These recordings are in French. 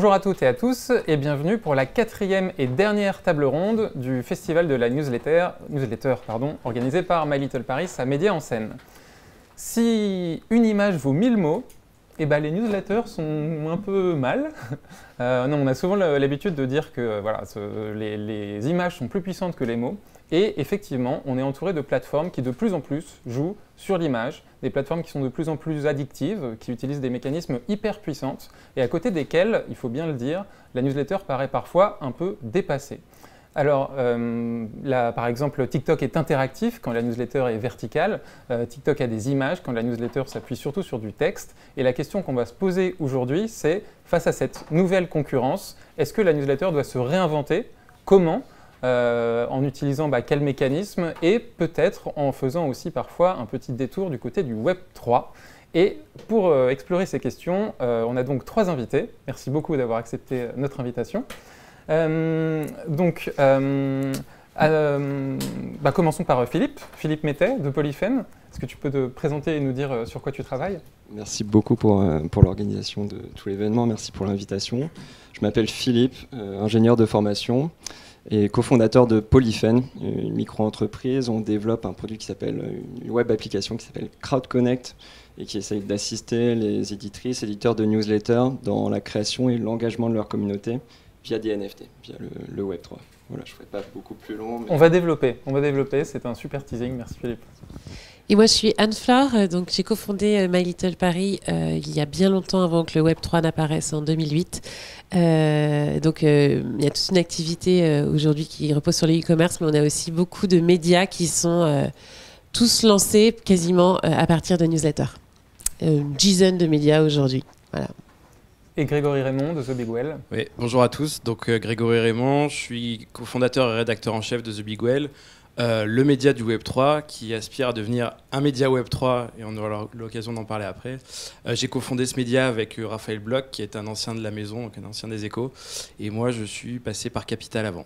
Bonjour à toutes et à tous et bienvenue pour la quatrième et dernière table ronde du festival de la newsletter, newsletter pardon, organisé par My Little Paris à Média en scène. Si une image vaut 1000 mots, eh ben, les newsletters sont un peu mal. Euh, non, on a souvent l'habitude de dire que voilà, les, images sont plus puissantes que les mots. Et effectivement, on est entouré de plateformes qui de plus en plus jouent sur l'image, des plateformes qui sont de plus en plus addictives, qui utilisent des mécanismes hyper puissants, et à côté desquels, il faut bien le dire, la newsletter paraît parfois un peu dépassée. Alors, euh, par exemple, TikTok est interactif quand la newsletter est verticale. Euh, TikTok a des images quand la newsletter s'appuie surtout sur du texte. Et la question qu'on va se poser aujourd'hui, c'est face à cette nouvelle concurrence, est-ce que la newsletter doit se réinventer? Comment? Euh, en utilisant bah, quel mécanisme et peut-être en faisant aussi parfois un petit détour du côté du Web 3. Et pour explorer ces questions, on a donc trois invités. Merci beaucoup d'avoir accepté notre invitation. Euh, donc, euh, euh, bah, commençons par Philippe, Philippe Mettet de Polyphène. Est-ce que tu peux te présenter et nous dire sur quoi tu travailles? Merci beaucoup pour l'organisation de tout l'événement, merci pour l'invitation. Je m'appelle Philippe, ingénieur de formation et cofondateur de Polyphène, une micro-entreprise. On développe un produit qui s'appelle, une web application qui s'appelle CrowdConnect et qui essaye d'assister les éditrices, éditeurs de newsletters dans la création et l'engagement de leur communauté via des NFT, via le, Web3. Voilà, je ne ferai pas beaucoup plus long. On va développer, on va développer, c'est un super teasing, merci Philippe. Et moi, je suis Anne Flore, euh, donc j'ai cofondé euh, My Little Paris euh, il y a bien longtemps avant que le Web3 n'apparaisse en 2008. donc il y a toute une activité aujourd'hui qui repose sur le e-commerce, mais on a aussi beaucoup de médias qui sont tous lancés quasiment à partir de newsletters. une dizaine de médias aujourd'hui. Voilà et Grégory Raymond de The Big Well. Oui, bonjour à tous. Donc euh, Grégory Raymond, je suis cofondateur et rédacteur en chef de The Big Well, euh, le média du Web 3 qui aspire à devenir un média Web 3 et on aura l'occasion d'en parler après. Euh, j'ai cofondé ce média avec Raphaël Bloch qui est un ancien de la maison, un ancien des échos et moi je suis passé par Capital avant.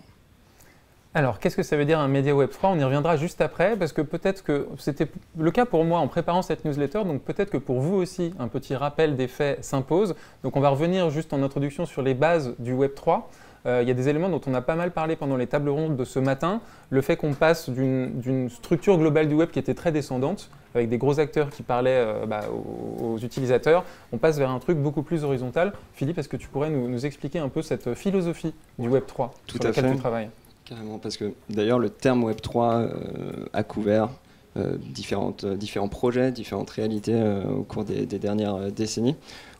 Alors, qu'est-ce que ça veut dire un média Web 3 On y reviendra juste après, parce que peut-être que c'était le cas pour moi en préparant cette newsletter, donc peut-être que pour vous aussi, un petit rappel des faits s'impose. Donc, on va revenir juste en introduction sur les bases du Web 3. Euh, il y a des éléments dont on a pas mal parlé pendant les tables rondes de ce matin. Le fait qu'on passe d'une structure globale du web qui était très descendante, avec des gros acteurs qui parlaient euh, bah, aux, utilisateurs, on passe vers un truc beaucoup plus horizontal. Philippe, est-ce que tu pourrais nous, expliquer un peu cette philosophie du Web 3 Tout sur laquelle tu travailles? Carrément, parce que d'ailleurs le terme Web3 euh, a couvert euh, différentes, euh, différents projets, différentes réalités au cours des, dernières décennies.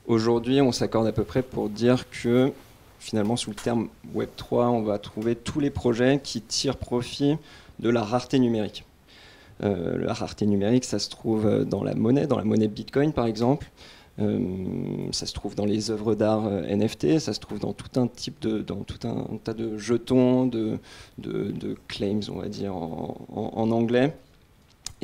Aujourd'hui, on s'accorde à peu près pour dire que finalement, sous le terme Web3, on va trouver tous les projets qui tirent profit de la rareté numérique. la rareté numérique, ça se trouve dans la monnaie, dans la monnaie Bitcoin par exemple. Euh, ça se trouve dans les œuvres d'art euh, NFT, ça se trouve dans tout un type de, dans tout un, tas de jetons, de, de, claims, on va dire en anglais.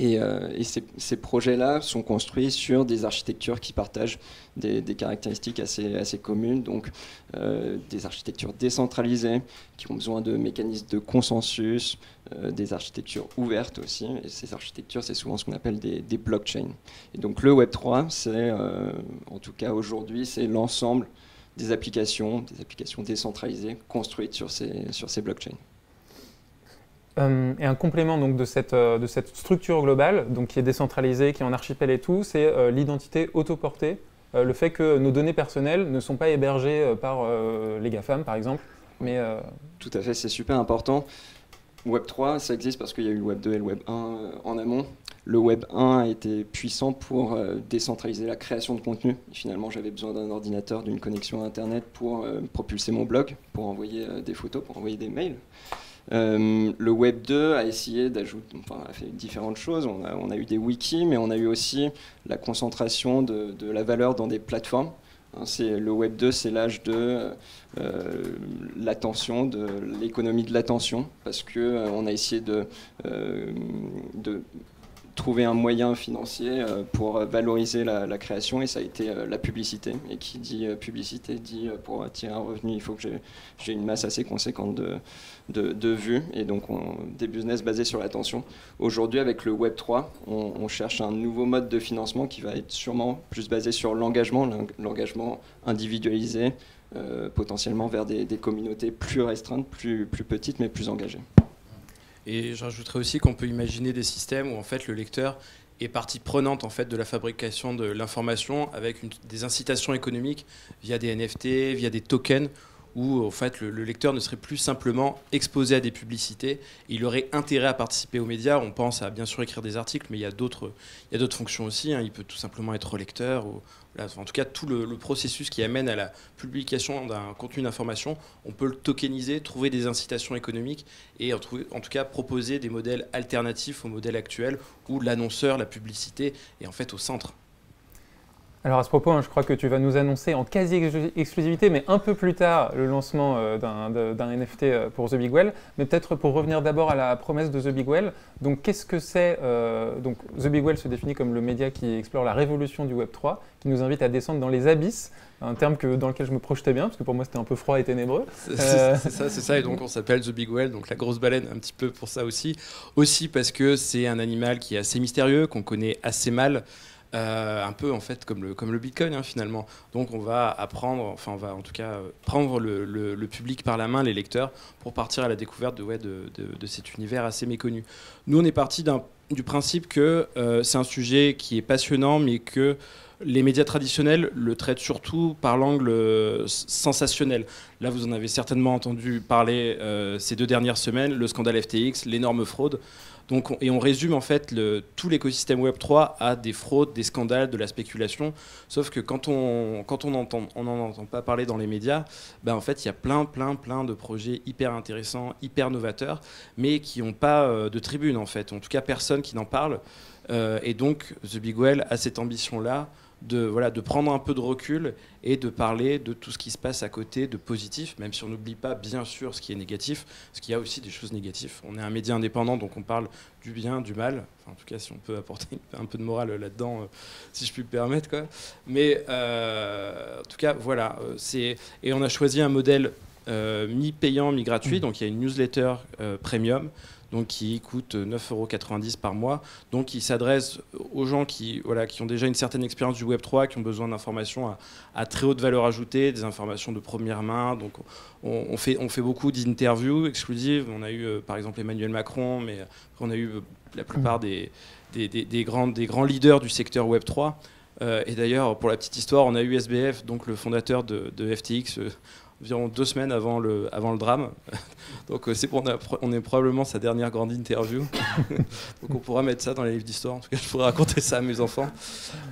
Et, euh, ces, projets-là sont construits sur des architectures qui partagent des, caractéristiques assez, assez, communes, donc euh, des architectures décentralisées qui ont besoin de mécanismes de consensus, euh, des architectures ouvertes aussi. Et ces architectures, c'est souvent ce qu'on appelle des, des, blockchains. Et donc le Web3, c'est, en tout cas aujourd'hui, c'est l'ensemble des applications, des applications décentralisées construites sur ces, sur ces blockchains. Euh, et un complément donc, de, cette, euh, de cette structure globale, donc, qui est décentralisée, qui est en archipel et tout, c'est euh, l'identité autoportée, le fait que nos données personnelles ne sont pas hébergées par les GAFAM, par exemple. Mais, Tout à fait, c'est super important. Web 3, ça existe parce qu'il y a eu le Web 2 et le Web 1 en amont. Le Web 1 a été puissant pour décentraliser la création de contenu. finalement, j'avais besoin d'un ordinateur, d'une connexion à Internet pour propulser mon blog, pour envoyer des photos, pour envoyer des mails. Euh, le Web 2 a essayé d'ajouter, enfin, a fait différentes choses. On a, eu des wikis, mais on a eu aussi la concentration de, la valeur dans des plateformes. Hein, le Web 2, c'est l'âge de euh, l'attention, de l'économie de l'attention, parce qu'on euh, a essayé de, de trouver un moyen financier pour valoriser la, création et ça a été la publicité. Et qui dit publicité dit pour attirer un revenu, il faut que j'ai une masse assez conséquente de, de, vues et donc des business basés sur l'attention. Aujourd'hui, avec le Web 3, on, cherche un nouveau mode de financement qui va être sûrement plus basé sur l'engagement, l'engagement individualisé, euh, potentiellement vers des, communautés plus restreintes, plus, plus petites, mais plus engagées. Et j'ajouterais aussi qu'on peut imaginer des systèmes où en fait le lecteur est partie prenante en fait de la fabrication de l'information avec des incitations économiques via des NFT, via des tokens où en fait le, lecteur ne serait plus simplement exposé à des publicités, il aurait intérêt à participer aux médias. On pense à bien sûr écrire des articles, mais il y a d'autres, fonctions aussi. Hein. Il peut tout simplement être lecteur. Ou, en tout cas, tout le, processus qui amène à la publication d'un contenu d'information, on peut le tokeniser, trouver des incitations économiques et en, en tout cas proposer des modèles alternatifs au modèle actuel où l'annonceur, la publicité est en fait au centre. Alors à ce propos, hein, je crois que tu vas nous annoncer en quasi-exclusivité, mais un peu plus tard, le lancement euh, d'un NFT euh, pour The Big Well. Mais peut-être pour revenir d'abord à la promesse de The Big Well. Donc qu'est-ce que c'est euh, Donc The Big Well se définit comme le média qui explore la révolution du Web 3, qui nous invite à descendre dans les abysses, un terme que, dans lequel je me projetais bien, parce que pour moi c'était un peu froid et ténébreux. C'est ça, c'est ça. Et donc on s'appelle The Big Well, donc la grosse baleine, un petit peu pour ça aussi. Aussi parce que c'est un animal qui est assez mystérieux, qu'on connaît assez mal. Euh, un peu en fait comme le, Bitcoin hein, finalement. Donc on va apprendre, enfin on va en tout cas euh, prendre le, public par la main, les lecteurs, pour partir à la découverte de, cet univers assez méconnu. Nous on est parti du principe que euh, c'est un sujet qui est passionnant mais que les médias traditionnels le traitent surtout par l'angle sensationnel. Là, vous en avez certainement entendu parler ces deux dernières semaines, le scandale FTX, l'énorme fraude et on résume en fait tout l'écosystème Web 3 à des fraudes, des scandales, de la spéculation. Sauf que quand on quand on entend on n'en entend pas parler dans les médias, ben en fait il y a plein plein plein de projets hyper intéressants, hyper novateurs, mais qui n'ont pas euh, de tribune en fait. En tout cas personne qui n'en parle. Euh, et donc The Big Well a cette ambition là de, voilà, de prendre un peu de recul et de parler de tout ce qui se passe à côté de positif, même si on n'oublie pas bien sûr ce qui est négatif, parce qu'il y a aussi des choses négatives. On est un média indépendant, donc on parle du bien, du mal. en tout cas, si on peut apporter un peu de morale là-dedans, euh, si je puis me permettre. Quoi. Mais euh, en tout cas, voilà. Euh, c'est et on a choisi un modèle mi-payant, mi-gratuit. Mmh. Donc il y a une newsletter premium donc qui coûte 9,90 euros par mois. Donc il s'adresse aux gens qui, voilà, qui ont déjà une certaine expérience du Web3, qui ont besoin d'informations à, très haute valeur ajoutée, des informations de première main. Donc on, fait, on fait beaucoup d'interviews exclusives. On a eu euh, par exemple Emmanuel Macron, mais on a eu euh, la plupart des, des, grands, des grands leaders du secteur Web3. Euh, et d'ailleurs, pour la petite histoire, on a eu SBF, donc le fondateur de FTX, environ deux semaines avant le, avant le drame. Donc euh, c'est pour, on est probablement sa dernière grande interview. Donc on pourra mettre ça dans les livres d'histoire. En tout cas, je pourrais raconter ça à mes enfants.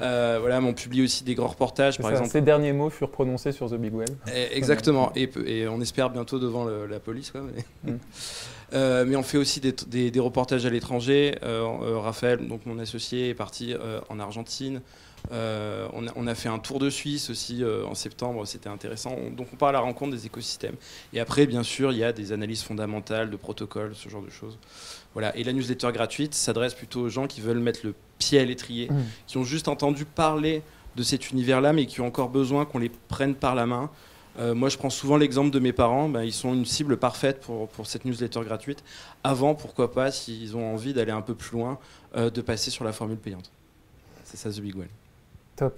Euh, voilà, mais on publie aussi des grands reportages, par exemple. Ces derniers mots furent prononcés sur The Big Well. Eh, exactement. Et, et, on espère bientôt devant la police. Quoi, mais... Mm. Euh, mais on fait aussi des, des, reportages à l'étranger. Raphaël, donc mon associé, est parti en Argentine. Euh, on, a, fait un tour de Suisse aussi euh, en septembre, c'était intéressant. donc on part à la rencontre des écosystèmes. Et après, bien sûr, il y a des analyses fondamentales de protocoles, ce genre de choses. Voilà. Et la newsletter gratuite s'adresse plutôt aux gens qui veulent mettre le pied à l'étrier, mmh. qui ont juste entendu parler de cet univers-là, mais qui ont encore besoin qu'on les prenne par la main. Euh, moi, je prends souvent l'exemple de mes parents. Ben, ils sont une cible parfaite pour, pour, cette newsletter gratuite. Avant, pourquoi pas, s'ils ont envie d'aller un peu plus loin, de passer sur la formule payante. C'est ça, The Big One. Top.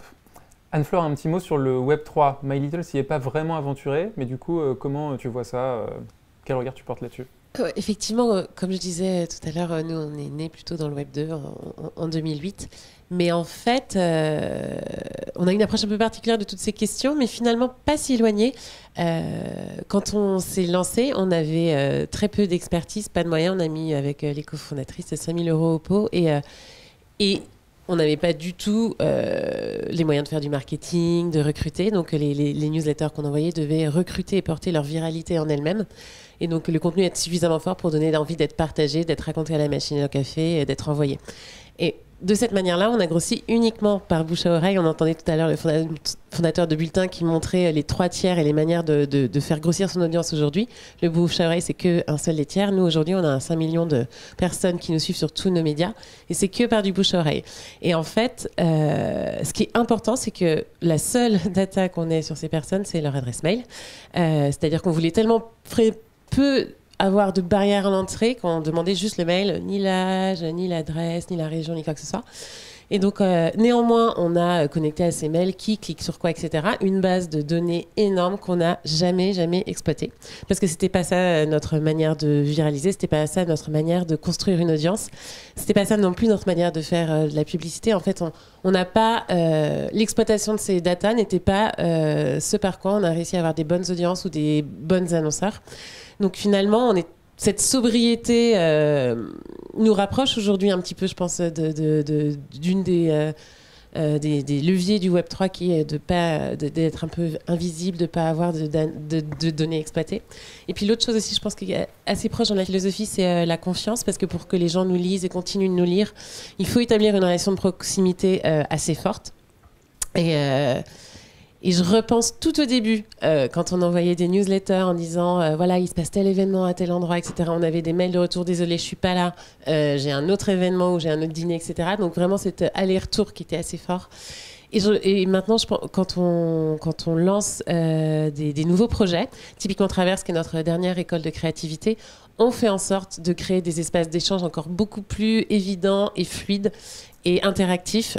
Anne-Fleur, un petit mot sur le Web 3. My Little s'y est pas vraiment aventuré, mais du coup, euh, comment tu vois ça euh, Quel regard tu portes là-dessus? Effectivement, comme je disais tout à l'heure, nous, on est né plutôt dans le Web 2 en, 2008. Mais en fait, euh, on a une approche un peu particulière de toutes ces questions, mais finalement pas si éloignée. quand on s'est lancé, on avait très peu d'expertise, pas de moyens. On a mis avec les cofondatrices 5000 euros au pot. Et on n'avait pas du tout euh, les moyens de faire du marketing, de recruter. Donc les, newsletters qu'on envoyait devaient recruter et porter leur viralité en elles-mêmes. Et donc le contenu est suffisamment fort pour donner envie d'être partagé, d'être raconté à la machine au café, d'être envoyé. De cette manière-là, on a grossi uniquement par bouche à oreille. On entendait tout à l'heure le fondateur de Bulletin qui montrait les trois tiers et les manières de, de, faire grossir son audience aujourd'hui. Le bouche à oreille, c'est qu'un seul des tiers. Nous, aujourd'hui, on a 5 millions de personnes qui nous suivent sur tous nos médias et c'est que par du bouche à oreille. Et en fait, euh, ce qui est important, c'est que la seule data qu'on ait sur ces personnes, c'est leur adresse mail. Euh, c'est-à-dire qu'on voulait tellement peu avoir de barrières à l'entrée quand on demandait juste le mail, ni l'âge, ni l'adresse, ni la région, ni quoi que ce soit. Et donc, euh, néanmoins, on a connecté à ces mails qui cliquent sur quoi, etc. Une base de données énorme qu'on n'a jamais, jamais exploitée. Parce que c'était pas ça euh, notre manière de viraliser, c'était pas ça notre manière de construire une audience. C'était pas ça non plus notre manière de faire euh, de la publicité. En fait, on n'a pas. L'exploitation de ces datas n'était pas ce par quoi on a réussi à avoir des bonnes audiences ou des bonnes annonceurs. Donc finalement, cette sobriété euh, nous rapproche aujourd'hui un petit peu, je pense, d'une des, euh, euh, des, leviers du Web 3 qui est de pas d'être un peu invisible, de pas avoir de, de, données exploitées. Et puis l'autre chose aussi, je pense qui est assez proche dans la philosophie, c'est la confiance, parce que pour que les gens nous lisent et continuent de nous lire, il faut établir une relation de proximité assez forte. Et et je repense tout au début, euh, quand on envoyait des newsletters en disant euh, voilà, il se passe tel événement à tel endroit, etc. On avait des mails de retour désolé, je suis pas là, euh, j'ai un autre événement ou j'ai un autre dîner, etc. Donc vraiment, cet aller-retour qui était assez fort. Et, maintenant, quand, on, lance des, nouveaux projets, typiquement Traverse, qui est notre dernière école de créativité, on fait en sorte de créer des espaces d'échange encore beaucoup plus évidents et fluides et interactifs.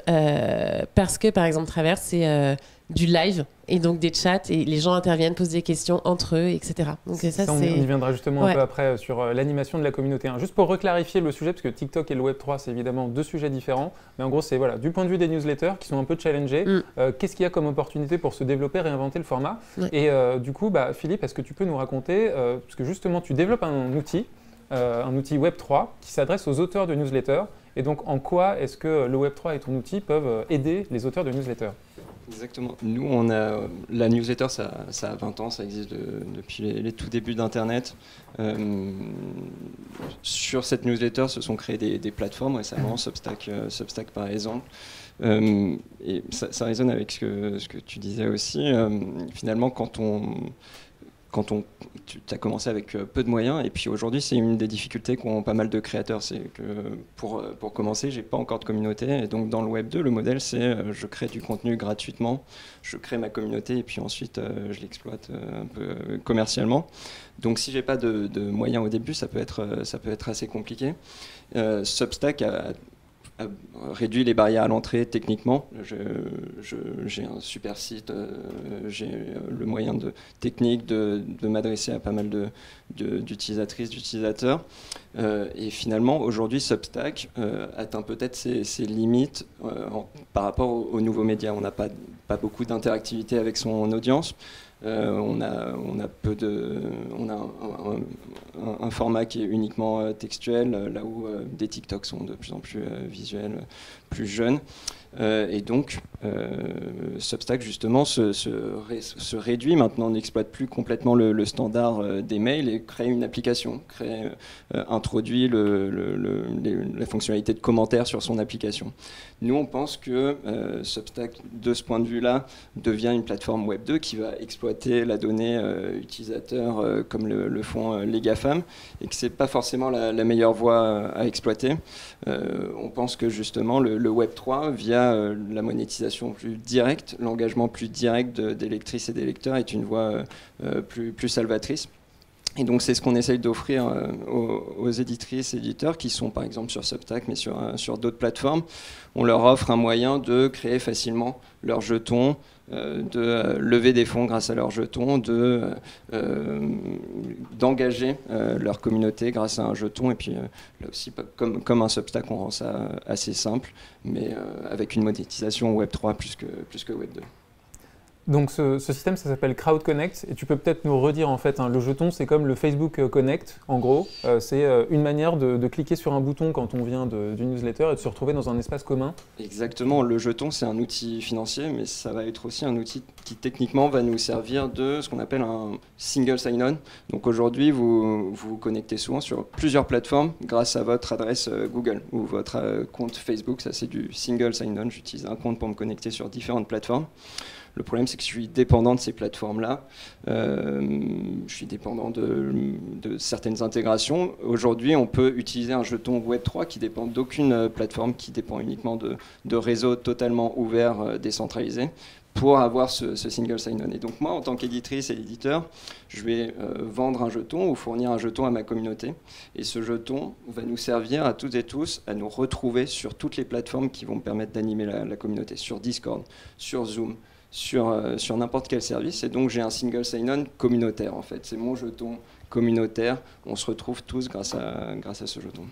parce que, par exemple, Traverse, c'est du live et donc des chats et les gens interviennent, posent des questions entre eux, etc. Donc ça, on, y viendra justement un peu après euh, sur euh, l'animation de la communauté. Juste pour reclarifier le sujet, parce que TikTok et le Web 3, c'est évidemment deux sujets différents, mais en gros, c'est voilà, du point de vue des newsletters qui sont un peu challengés, mm. euh, qu'est-ce qu'il y a comme opportunité pour se développer, réinventer le format Et du coup, bah, Philippe, est-ce que tu peux nous raconter, parce que justement, tu développes un outil, un outil Web 3 qui s'adresse aux auteurs de newsletters, et donc en quoi est-ce que le Web 3 et ton outil peuvent aider les auteurs de newsletters? Exactement. Nous, on a la newsletter, ça, ça a 20 ans, ça existe depuis les, tout débuts d'Internet. Euh, sur cette newsletter, se sont créées des, plateformes récemment, Substack, euh, Substack par exemple. Euh, et ça, ça, résonne avec ce que, ce que tu disais aussi. finalement, quand on quand on, tu as commencé avec euh, peu de moyens. Et puis aujourd'hui, c'est une des difficultés qu'ont pas mal de créateurs. C'est que pour, euh, pour commencer, j'ai pas encore de communauté. Et donc dans le Web 2, le modèle, c'est euh, je crée du contenu gratuitement, je crée ma communauté et puis ensuite je l'exploite un peu commercialement. Donc si j'ai pas de, moyens au début, ça peut être, ça peut être assez compliqué. Substack a réduit les barrières à l'entrée techniquement. J'ai un super site, euh, j'ai euh, le moyen de, technique de, m'adresser à pas mal d'utilisatrices, d'utilisateurs. Euh, et finalement, aujourd'hui, Substack atteint peut-être ses, limites par rapport aux, nouveaux médias. On n'a pas beaucoup d'interactivité avec son audience. Euh, on, a, peu de, on a un, format qui est uniquement euh, textuel, euh, là où des TikToks sont de plus en plus visuels, plus jeunes. Et donc, Substack, justement, se, réduit. Maintenant, on n'exploite plus complètement le, standard des mails et crée une application, crée, introduit la fonctionnalité de commentaire sur son application. Nous, on pense que Substack, de ce point de vue-là, devient une plateforme Web 2 qui va exploiter la donnée euh, utilisateur euh, comme le, font euh, les GAFAM et que ce n'est pas forcément la, meilleure voie à exploiter. on pense que justement le, Web 3, via la monétisation plus directe, l'engagement plus direct d'électrices et d'électeurs est une voie plus, plus salvatrice. Et donc c'est ce qu'on essaye d'offrir aux, éditrices et éditeurs qui sont par exemple sur Substack mais sur, sur d'autres plateformes. On leur offre un moyen de créer facilement leurs jetons, euh, de euh, lever des fonds grâce à leurs jetons, de euh, d'engager leur communauté grâce à un jeton. Et puis là aussi, comme, comme un Substack, on rend ça assez simple, mais avec une monétisation Web 3 plus que, plus que Web 2. Donc ce, système, ça s'appelle Crowd Connect, et tu peux peut-être nous redire en fait, hein, le jeton, c'est comme le Facebook euh, Connect, en gros, euh, c'est euh, une manière de, cliquer sur un bouton quand on vient d'une newsletter et de se retrouver dans un espace commun. Exactement, le jeton c'est un outil financier, mais ça va être aussi un outil qui techniquement va nous servir de ce qu'on appelle un single sign-on. Donc aujourd'hui, vous, vous connectez souvent sur plusieurs plateformes grâce à votre adresse Google ou votre compte Facebook, ça c'est du single sign-on, j'utilise un compte pour me connecter sur différentes plateformes. Le problème, c'est que je suis dépendant de ces plateformes-là. Euh, je suis dépendant de, certaines intégrations. Aujourd'hui, on peut utiliser un jeton Web3 qui dépend d'aucune plateforme, qui dépend uniquement de, réseaux totalement ouverts, euh, décentralisés pour avoir ce, single sign-on. Et donc moi, en tant qu'éditrice et éditeur, je vais euh, vendre un jeton ou fournir un jeton à ma communauté. Et ce jeton va nous servir à toutes et tous à nous retrouver sur toutes les plateformes qui vont me permettre d'animer la communauté, sur Discord, sur Zoom, sur, euh, sur n'importe quel service. Et donc j'ai un single sign-on communautaire en fait. C'est mon jeton communautaire. On se retrouve tous grâce à, grâce à ce jeton.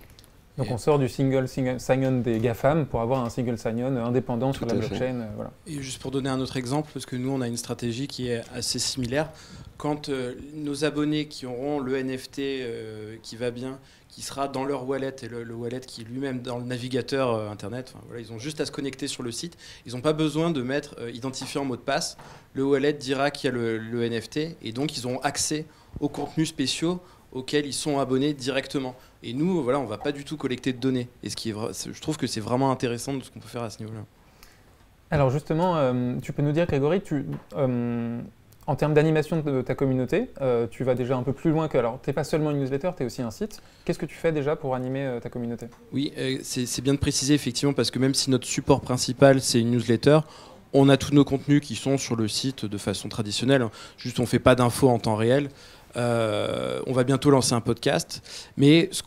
Donc on sort du single sign-on des GAFAM pour avoir un single sign-on indépendant sur la blockchain. Euh, voilà. Et juste pour donner un autre exemple, parce que nous on a une stratégie qui est assez similaire. Quand euh, nos abonnés qui auront le NFT qui va bien, qui sera dans leur wallet et le, wallet qui est lui-même dans le navigateur euh, internet. voilà, ils ont juste à se connecter sur le site. Ils n'ont pas besoin de mettre euh, identifiant mot de passe. Le wallet dira qu'il y a le, NFT et donc ils auront accès aux contenus spéciaux auxquels ils sont abonnés directement. Et nous, voilà, on va pas du tout collecter de données. Et ce qui est, je trouve que c'est vraiment intéressant de ce qu'on peut faire à ce niveau-là. Alors justement, euh, tu peux nous dire, Grégory, tu, en termes d'animation de ta communauté, euh, tu vas déjà un peu plus loin que. Alors, tu n'es pas seulement une newsletter, tu es aussi un site. Qu'est-ce que tu fais déjà pour animer euh, ta communauté? Oui, euh, c'est bien de préciser effectivement, parce que même si notre support principal c'est une newsletter, on a tous nos contenus qui sont sur le site de façon traditionnelle. Juste, on ne fait pas d'infos en temps réel. on va bientôt lancer un podcast, mais ce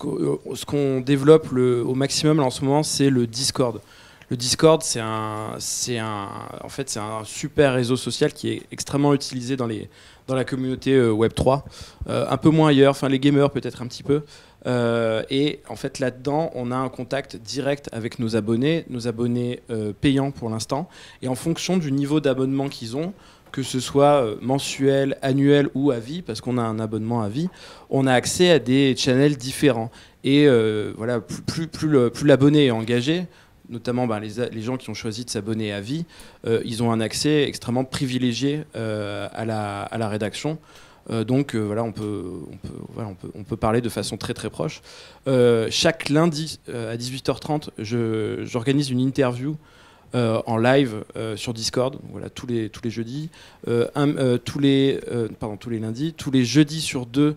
qu'on développe au maximum en ce moment, c'est le Discord. Discord, c'est un, c'est un, en fait, c'est un super réseau social qui est extrêmement utilisé dans les, dans la communauté euh, Web 3, euh, un peu moins ailleurs, enfin les gamers peut-être un petit peu. Euh, et en fait là-dedans, on a un contact direct avec nos abonnés, nos abonnés payants pour l'instant, et en fonction du niveau d'abonnement qu'ils ont, que ce soit mensuel, annuel ou à vie, parce qu'on a un abonnement à vie, on a accès à des channels différents. Et voilà, plus, plus, plus l'abonné est engagé, notamment bah, les, gens qui ont choisi de s'abonner à vie, euh, ils ont un accès extrêmement privilégié euh, à, la, rédaction. Euh, donc voilà, on peut, parler de façon très très proche. chaque lundi à 18h30, j'organise une interview en live sur Discord, voilà, tous les, tous les jeudis, tous, les, pardon, tous les lundis, tous les jeudis sur deux,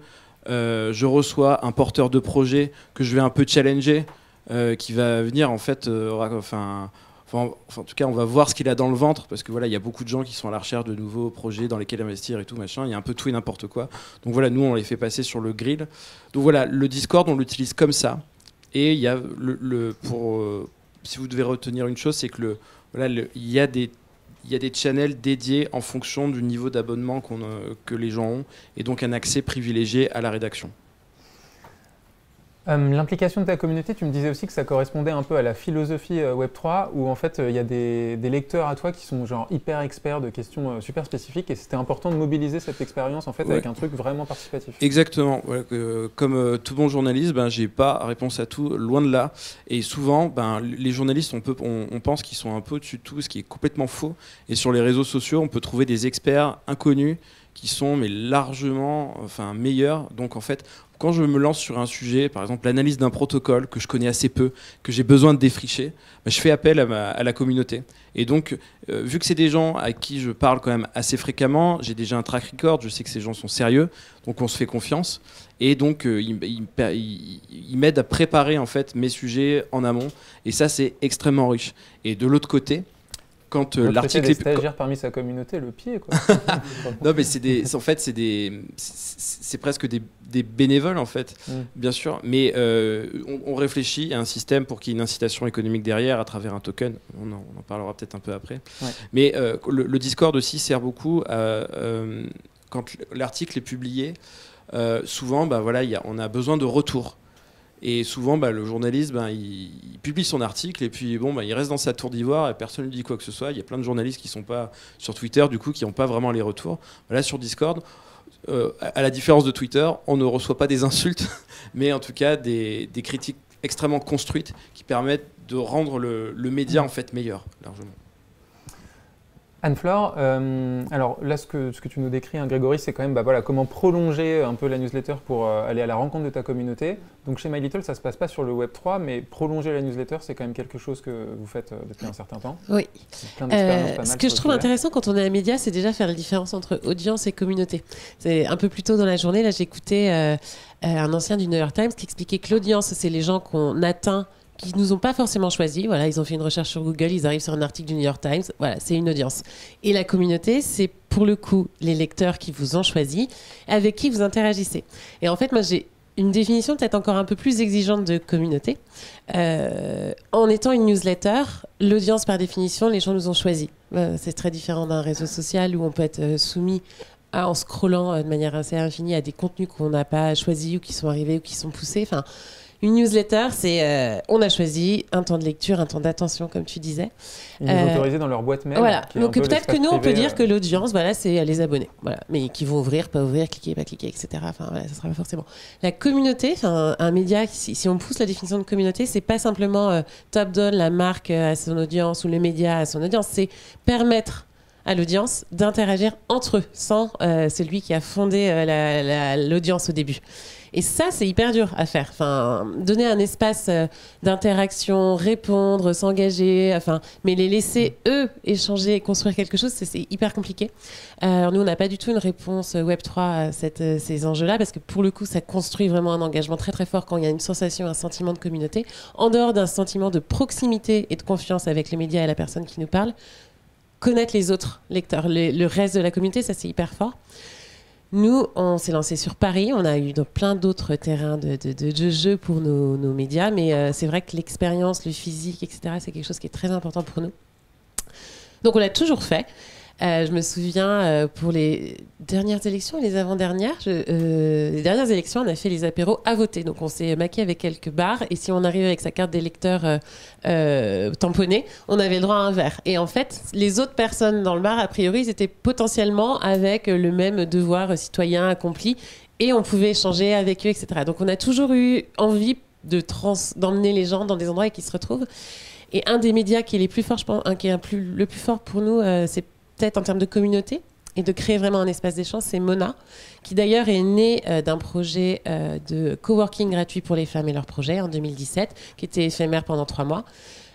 je reçois un porteur de projet que je vais un peu challenger. Euh, qui va venir en fait, euh, enfin, en tout cas, on va voir ce qu'il a dans le ventre parce que voilà, il y a beaucoup de gens qui sont à la recherche de nouveaux projets dans lesquels investir et tout machin. Il y a un peu tout et n'importe quoi. Donc voilà, nous on les fait passer sur le grill. Donc voilà, le Discord on l'utilise comme ça. Et il y a le, pour euh, si vous devez retenir une chose, c'est que le voilà, il y a des il y a des channels dédiés en fonction du niveau d'abonnement que les gens ont et donc un accès privilégié à la rédaction. Euh, l'implication de ta communauté, tu me disais aussi que ça correspondait un peu à la philosophie euh, Web3, où en fait euh, il y a des, lecteurs à toi qui sont genre hyper experts de questions super spécifiques, et c'était important de mobiliser cette expérience en fait avec un truc vraiment participatif. Exactement. comme tout bon journaliste, ben j'ai pas réponse à tout, loin de là. Et souvent, ben les journalistes, on peut, on, pense qu'ils sont un peu au-dessus de tout, ce qui est complètement faux. Et sur les réseaux sociaux, on peut trouver des experts inconnus qui sont mais largement enfin meilleurs donc en fait quand je me lance sur un sujet, par exemple l'analyse d'un protocole que je connais assez peu, que j'ai besoin de défricher, bah, je fais appel à, la communauté. Et donc, euh, vu que c'est des gens à qui je parle quand même assez fréquemment, j'ai déjà un track record, je sais que ces gens sont sérieux, donc on se fait confiance. Et donc, euh, ils m'aident à préparer en fait mes sujets en amont. Et ça, c'est extrêmement riche. Et de l'autre côté, quand euh, l'article est stagiaire parmi sa communauté le pied quoi. non mais c'est des en fait c'est des c'est presque des, des, bénévoles en fait mm. bien sûr. Mais euh, on, réfléchit à un système pour qu'il y ait une incitation économique derrière à travers un token. On en, parlera peut-être un peu après. Mais euh, le, Discord aussi sert beaucoup à, quand l'article est publié souvent bah voilà y a, on a besoin de retour Et souvent, bah, le journaliste, ben, il, publie son article et puis bon, bah, il reste dans sa tour d'ivoire et personne ne lui dit quoi que ce soit. Il y a plein de journalistes qui sont pas sur Twitter, du coup, qui n'ont pas vraiment les retours. Là, sur Discord, euh, à la différence de Twitter, on ne reçoit pas des insultes, mais en tout cas des, des critiques extrêmement construites qui permettent de rendre le, le média en fait meilleur, largement. Anne-Flore, euh, alors là, ce que, ce que tu nous décris, hein, Grégory, c'est quand même bah, voilà, comment prolonger un peu la newsletter pour euh, aller à la rencontre de ta communauté. Donc chez My Little, ça ne se passe pas sur le Web 3, mais prolonger la newsletter, c'est quand même quelque chose que vous faites euh, depuis un certain temps. Oui. ce que je trouve intéressant quand on est un média, c'est déjà faire la différence entre audience et communauté. C'est un peu plus tôt dans la journée, là, écouté un ancien du New York Times qui expliquait que l'audience, c'est les gens qu'on atteint qui nous ont pas forcément choisi. Voilà, ils ont fait une recherche sur Google, ils arrivent sur un article du New York Times. Voilà, c'est une audience. Et la communauté, c'est pour le coup les lecteurs qui vous ont choisi, avec qui vous interagissez. Et en fait, moi, j'ai une définition peut-être encore un peu plus exigeante de communauté. Euh, en étant une newsletter, l'audience, par définition, les gens nous ont choisi. Euh, c'est très différent d'un réseau social où on peut être euh, soumis à, en scrollant de manière assez infinie à des contenus qu'on n'a pas choisis ou qui sont arrivés ou qui sont poussés. Enfin, une newsletter, c'est euh, on a choisi un temps de lecture, un temps d'attention, comme tu disais. Ils euh, autorisés dans leur boîte mail. Voilà. Donc peut-être que nous, on peut dire que l'audience, voilà, c'est les abonnés. Voilà. Mais qui vont ouvrir, pas ouvrir, cliquer, pas cliquer, etc. Enfin, voilà, ça sera pas forcément. La communauté, un, un média, si, si, on pousse la définition de communauté, c'est pas simplement euh, top-down, la marque à son audience ou le média à son audience, c'est permettre à l'audience d'interagir entre eux, sans celui qui a fondé l'audience au début. Et ça, c'est hyper dur à faire. Enfin, donner un espace euh, d'interaction, répondre, s'engager, enfin, mais les laisser eux échanger et construire quelque chose, c'est hyper compliqué. Euh, nous, on n'a pas du tout une réponse euh, Web 3 à ces enjeux-là parce que pour le coup, ça construit vraiment un engagement très très fort quand il y a une sensation, un sentiment de communauté, en dehors d'un sentiment de proximité et de confiance avec les médias et la personne qui nous parle. Connaître les autres lecteurs, le reste de la communauté, ça c'est hyper fort. Nous, on s'est lancé sur Paris. On a eu plein d'autres terrains de, jeu pour nos, médias, mais euh, c'est vrai que l'expérience, le physique, etc., c'est quelque chose qui est très important pour nous. Donc, on l'a toujours fait. Euh, je me souviens euh, pour les dernières élections, les avant-dernières, euh, les dernières élections, on a fait les apéros à voter. Donc on s'est maqué avec quelques bars et si on arrivait avec sa carte d'électeur tamponnée, on avait le droit à un verre. Et en fait, les autres personnes dans le bar, a priori, ils étaient potentiellement avec le même devoir citoyen accompli et on pouvait échanger avec eux, etc. Donc on a toujours eu envie de d'emmener les gens dans des endroits qui se retrouvent. Et un des médias qui est les plus forts, je qui est le plus fort pour nous, c'est peut-être en termes de communauté et de créer vraiment un espace d'échange, c'est Mona, qui d'ailleurs est né euh, d'un projet euh, de coworking gratuit pour les femmes et leurs projets en 2017, qui était éphémère pendant trois mois.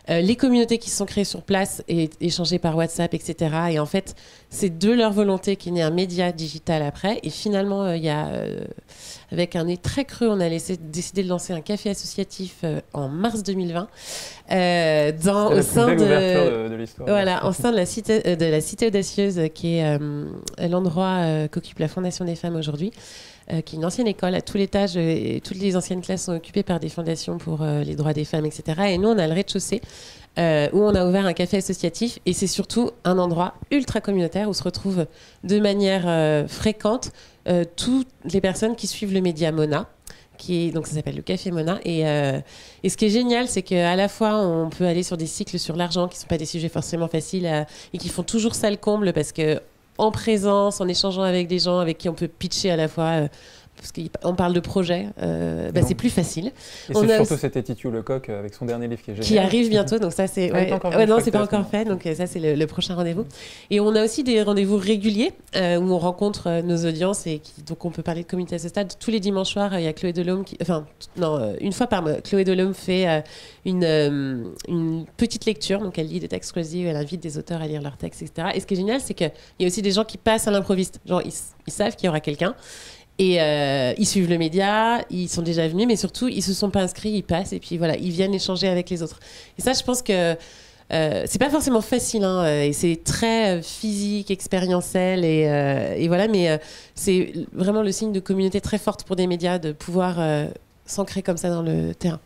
Euh, les communautés qui se sont créées sur place et échangées par WhatsApp, etc. Et en fait, c'est de leur volonté qu'il y ait un média digital après. Et finalement, il y a avec un nez très creux, on a laissé, décidé de lancer un café associatif euh, en mars 2020 euh, dans, au sein de, de, l'histoire. Voilà, au sein de la cité, euh, de la cité audacieuse, qui est l'endroit qu'occupe la Fondation des femmes aujourd'hui. Qui est une ancienne école à tout l'étage et toutes les anciennes classes sont occupées par des fondations pour les droits des femmes, etc. Et nous, on a le rez-de-chaussée où on a ouvert un café associatif et c'est surtout un endroit ultra communautaire où se retrouvent de manière fréquente euh, toutes les personnes qui suivent le média Mona. Qui est, donc ça s'appelle le Café Mona. Et, euh, et ce qui est génial, c'est qu'à la fois, on peut aller sur des cycles sur l'argent qui ne sont pas des sujets forcément faciles et qui font toujours ça le comble parce que en présence, en échangeant avec des gens avec qui on peut pitcher à la fois euh, parce qu'on parle de projet, euh, bah, c'est plus facile. Et c'est surtout cet Titu Lecoq euh, avec son dernier livre qui est génial. Qui arrive bientôt, donc ça c'est... Ouais. non, c'est pas encore fait, donc euh, ça c'est le, prochain rendez-vous. Et on a aussi des rendez-vous réguliers où on rencontre nos audiences et qui, donc on peut parler de communauté à ce stade. Tous les dimanches soirs, il y a Chloé Delhomme qui... Enfin, non, une fois par mois, Chloé Delhomme fait une, une petite lecture, donc elle lit des textes choisis, elle invite des auteurs à lire leurs textes, etc. Et ce qui est génial, c'est qu'il y a aussi des gens qui passent à l'improviste. Genre, ils, ils savent qu'il y aura quelqu'un. Et euh, ils suivent le média, ils sont déjà venus, mais surtout, ils se sont pas inscrits, ils passent, et puis voilà, ils viennent échanger avec les autres. Et ça, je pense que euh, c'est pas forcément facile, hein, euh, et c'est très physique, expérientiel, et, et voilà, mais c'est vraiment le signe de communauté très forte pour des médias de pouvoir s'ancrer comme ça dans le terrain.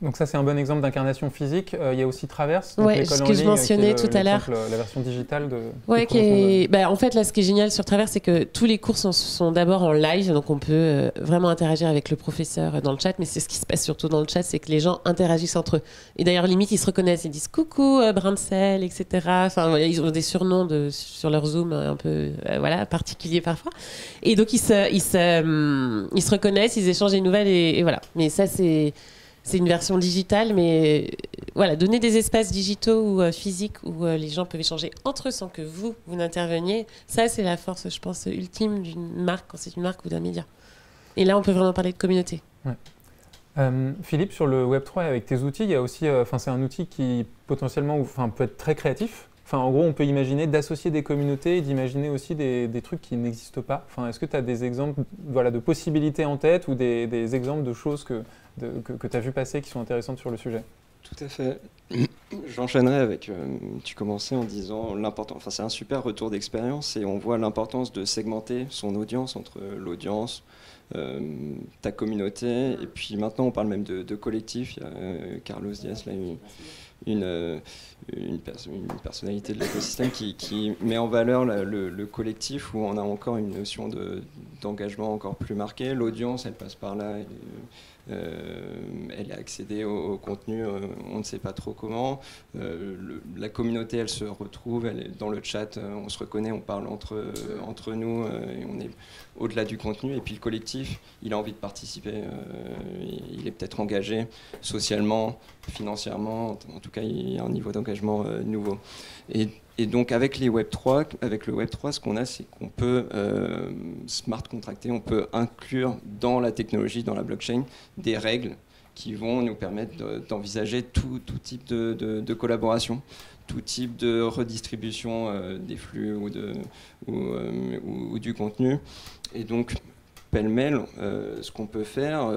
Donc ça c'est un bon exemple d'incarnation physique. Euh, il y a aussi Traverse, donc ouais, ce que je mentionnais tout à l'heure. La version digitale de. Ouais, qui est... bah, en fait là ce qui est génial sur Traverse c'est que tous les cours sont, d'abord en live, donc on peut euh, vraiment interagir avec le professeur dans le chat. Mais c'est ce qui se passe surtout dans le chat, c'est que les gens interagissent entre eux. Et d'ailleurs limite ils se reconnaissent, ils disent coucou euh, etc. Enfin ils ont des surnoms de, sur leur Zoom un peu voilà particuliers parfois. Et donc ils se, ils se, hum, ils se reconnaissent, ils échangent des nouvelles et, et voilà. Mais ça c'est c'est une version digitale, mais euh, voilà, donner des espaces digitaux ou euh, physiques où euh, les gens peuvent échanger entre eux sans que vous, vous n'interveniez, ça c'est la force, je pense, ultime d'une marque, quand c'est une marque ou d'un média. Et là, on peut vraiment parler de communauté. Philippe, sur le Web3 avec tes outils, il y a aussi, enfin, c'est un outil qui potentiellement, enfin, peut être très créatif. Enfin, en gros, on peut imaginer d'associer des communautés et d'imaginer aussi des, trucs qui n'existent pas. Enfin, est-ce que tu as des exemples, voilà, de possibilités en tête ou des, des exemples de choses que que, tu as vu passer qui sont intéressantes sur le sujet? Tout à fait. J'enchaînerai avec, euh, tu commençais en disant l'important, enfin c'est un super retour d'expérience et on voit l'importance de segmenter son audience entre l'audience, euh, ta communauté et puis maintenant on parle même de, collectif. Il y a euh, Carlos Diaz là, une, une, une, personnalité de l'écosystème qui, qui, met en valeur le, le, collectif où on a encore une notion d'engagement encore plus marquée. L'audience elle passe par là. Euh, elle a accédé au, contenu, euh, on ne sait pas trop comment. Euh, la communauté, elle se retrouve, elle est dans le chat, on se reconnaît, on parle entre, entre nous, on est au-delà du contenu. Et puis le collectif, il a envie de participer, il est peut-être engagé socialement, financièrement, en tout cas, il y a un niveau d'engagement nouveau. Et donc avec les Web 3, avec le Web 3, ce qu'on a, c'est qu'on peut euh, smart contracter, on peut inclure dans la technologie, dans la blockchain, des règles qui vont nous permettre d'envisager tout, type de, collaboration, tout type de redistribution euh, des flux ou, euh, ou, du contenu. Et donc pêle-mêle, ce qu'on peut faire,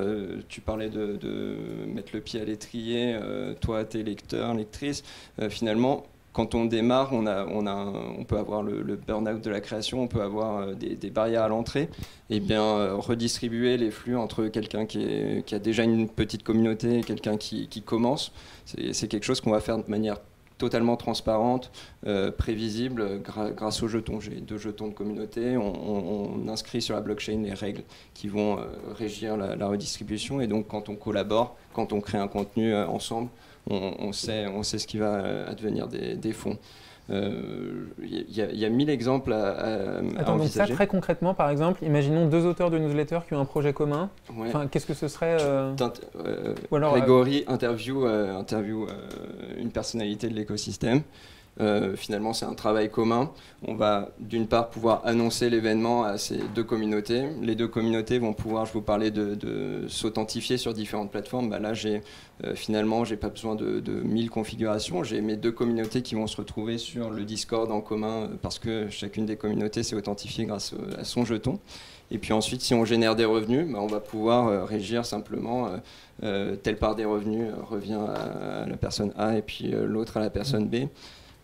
tu parlais de, mettre le pied à l'étrier, toi, tes lecteurs, lectrices, finalement, quand on démarre, on, a, on, a, on peut avoir le, burn-out de la création, on peut avoir euh, des, barrières à l'entrée, et eh bien euh, redistribuer les flux entre quelqu'un qui, a déjà une petite communauté et quelqu'un qui, commence, c'est quelque chose qu'on va faire de manière totalement transparente, euh, prévisible, grâce aux jetons. J'ai deux jetons de communauté, on, inscrit sur la blockchain les règles qui vont régir la, redistribution, et donc quand on collabore, quand on crée un contenu ensemble, on, sait, on sait ce qui va euh, advenir des, fonds. Il euh, y, a mille exemples à, à Attends, donc ça, très concrètement, par exemple, imaginons deux auteurs de newsletter qui ont un projet commun. Enfin, Qu'est-ce que ce serait euh... Grégory interview, interview une personnalité de l'écosystème. Euh, finalement, c'est un travail commun. On va d'une part pouvoir annoncer l'événement à ces deux communautés. Les deux communautés vont pouvoir, je vous parlais de, s'authentifier sur différentes plateformes. Bah là, j'ai euh, finalement, j'ai pas besoin de, de 1000 configurations. J'ai mes deux communautés qui vont se retrouver sur le Discord en commun euh, parce que chacune des communautés s'est authentifiée grâce à son jeton. Et puis ensuite, si on génère des revenus, bah, on va pouvoir régir simplement telle part des revenus revient à, la personne A et puis l'autre à la personne B.